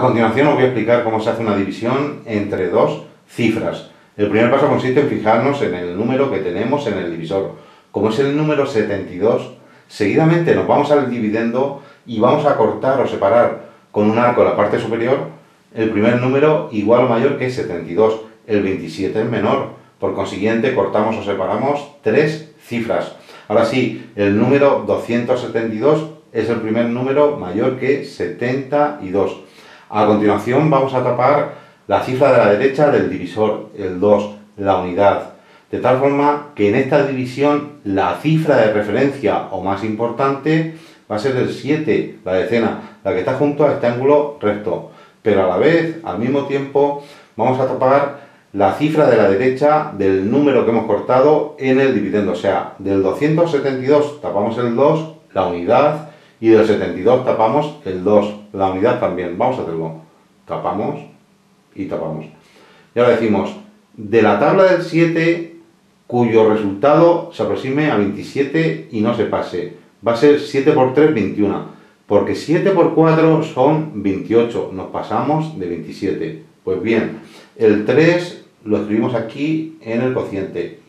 A continuación os voy a explicar cómo se hace una división entre dos cifras. El primer paso consiste en fijarnos en el número que tenemos en el divisor. Como es el número 72, seguidamente nos vamos al dividendo y vamos a cortar o separar con un arco la parte superior el primer número igual o mayor que 72. El 27 es menor. Por consiguiente, cortamos o separamos tres cifras. Ahora sí, el número 272 es el primer número mayor que 72. A continuación vamos a tapar la cifra de la derecha del divisor, el 2, la unidad. De tal forma que en esta división la cifra de referencia o más importante va a ser el 7, la decena, la que está junto a este ángulo recto. Pero a la vez, al mismo tiempo, vamos a tapar la cifra de la derecha del número que hemos cortado en el dividendo. O sea, del 272 tapamos el 2, la unidad, y del 72 tapamos el 2, la unidad también. Vamos a hacerlo. Tapamos y tapamos. Y ahora decimos, de la tabla del 7, cuyo resultado se aproxime a 27 y no se pase. Va a ser 7 por 3, 21. Porque 7 por 4 son 28. Nos pasamos de 27. Pues bien, el 3 lo escribimos aquí en el cociente.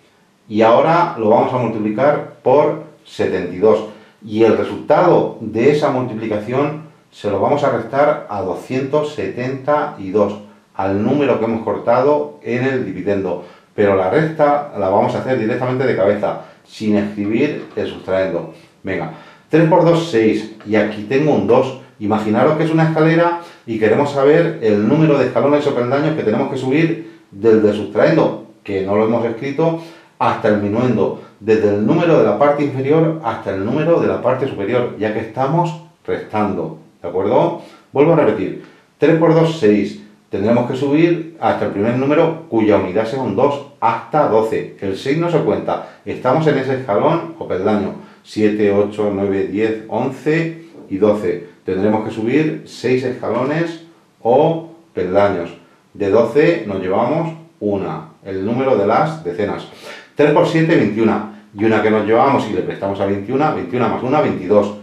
Y ahora lo vamos a multiplicar por 72 y el resultado de esa multiplicación se lo vamos a restar a 272, al número que hemos cortado en el dividendo. Pero la resta la vamos a hacer directamente de cabeza, sin escribir el sustraendo. Venga, 3 por 2, 6, y aquí tengo un 2. Imaginaros que es una escalera y queremos saber el número de escalones o peldaños que tenemos que subir desde sustraendo, que no lo hemos escrito, hasta el minuendo, desde el número de la parte inferior hasta el número de la parte superior, ya que estamos restando, ¿de acuerdo? Vuelvo a repetir, 3 por 2, 6, tendremos que subir hasta el primer número cuya unidad sea un 2, hasta 12, el 6 no se cuenta, estamos en ese escalón o peldaño, 7, 8, 9, 10, 11 y 12, tendremos que subir 6 escalones o peldaños, de 12 nos llevamos una, el número de las decenas. 3 por 7, 21. Y una que nos llevamos y le prestamos a 21, 21 más 1, 22.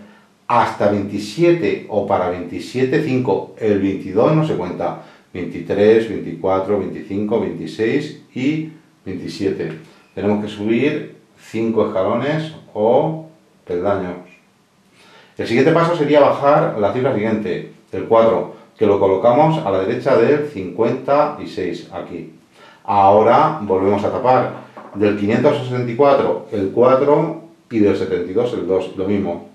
Hasta 27 o para 27, 5. El 22 no se cuenta. 23, 24, 25, 26 y 27. Tenemos que subir 5 escalones o peldaños. El siguiente paso sería bajar la cifra siguiente, el 4, que lo colocamos a la derecha del 56, aquí. Ahora volvemos a tapar del 564 el 4 y del 72 el 2, lo mismo.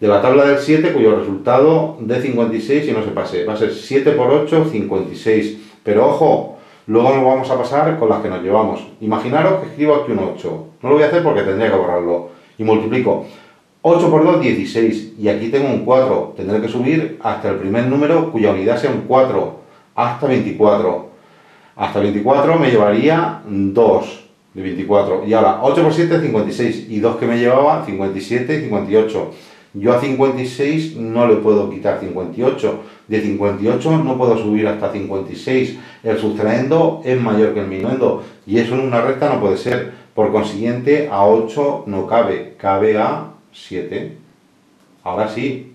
De la tabla del 7, cuyo resultado de 56 y no se pase, va a ser 7 por 8, 56. Pero ojo, luego nos vamos a pasar con las que nos llevamos. Imaginaros que escribo aquí un 8. No lo voy a hacer porque tendría que borrarlo. Y multiplico. 8 por 2, 16. Y aquí tengo un 4. Tendré que subir hasta el primer número cuya unidad sea un 4. Hasta 24. Hasta 24 me llevaría 2 de 24. Y ahora, 8 por 7, 56. Y 2 que me llevaba, 57 y 58. Yo a 56 no le puedo quitar 58. De 58 no puedo subir hasta 56. El sustraendo es mayor que el minuendo. Y eso en una recta no puede ser. Por consiguiente, a 8 no cabe. Cabe a 7. Ahora sí.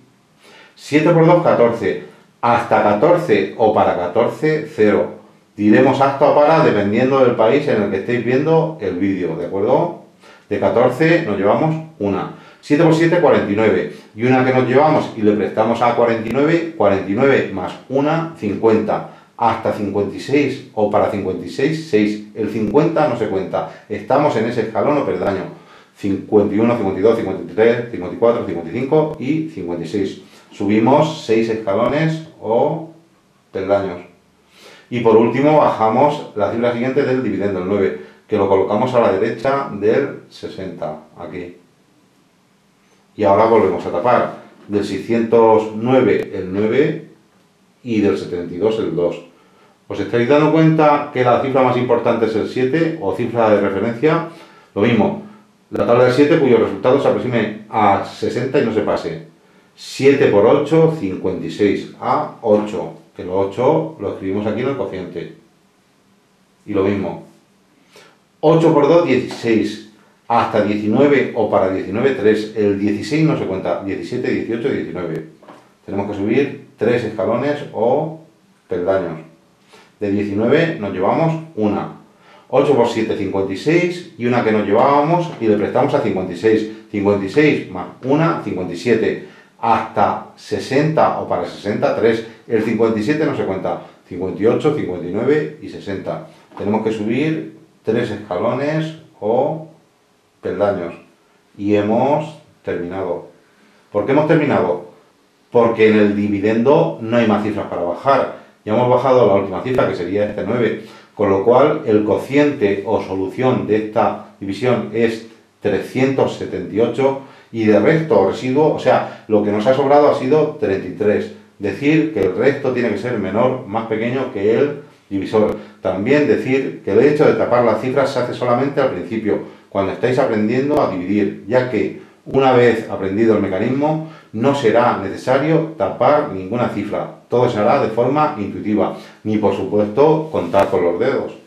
7 por 2, 14. Hasta 14 o para 14, 0 diremos hasta o para dependiendo del país en el que estéis viendo el vídeo, ¿de acuerdo? De 14 nos llevamos una. 7 por 7, 49. Y una que nos llevamos y le prestamos a 49, 49 más una, 50. Hasta 56 o para 56, 6. El 50 no se cuenta. Estamos en ese escalón o peldaño. 51, 52, 53, 54, 55 y 56. Subimos 6 escalones o peldaños. Y por último bajamos la cifra siguiente del dividendo, el 9, que lo colocamos a la derecha del 60, aquí. Y ahora volvemos a tapar. Del 609 el 9 y del 72 el 2. ¿Os estáis dando cuenta que la cifra más importante es el 7 o cifra de referencia? Lo mismo, la tabla del 7 cuyo resultado se aproxime a 60 y no se pase. 7 por 8, 56 a 8 que lo 8 lo escribimos aquí en el cociente. Y lo mismo. 8 por 2, 16. Hasta 19 o para 19, 3. El 16 no se cuenta. 17, 18, 19. Tenemos que subir 3 escalones o peldaños. De 19 nos llevamos una. 8 por 7, 56, y una que nos llevábamos y le prestamos a 56. 56 más una, 57. Hasta 60 o para 60, 3. El 57 no se cuenta. 58, 59 y 60. Tenemos que subir 3 escalones o peldaños. Y hemos terminado. ¿Por qué hemos terminado? Porque en el dividendo no hay más cifras para bajar. Ya hemos bajado la última cifra, que sería este 9. Con lo cual, el cociente o solución de esta división es 378 y de resto residuo, o sea, lo que nos ha sobrado ha sido 33. Decir que el resto tiene que ser menor, más pequeño que el divisor. También decir que el hecho de tapar las cifras se hace solamente al principio, cuando estáis aprendiendo a dividir, ya que una vez aprendido el mecanismo, no será necesario tapar ninguna cifra. Todo se hará de forma intuitiva, ni por supuesto contar con los dedos.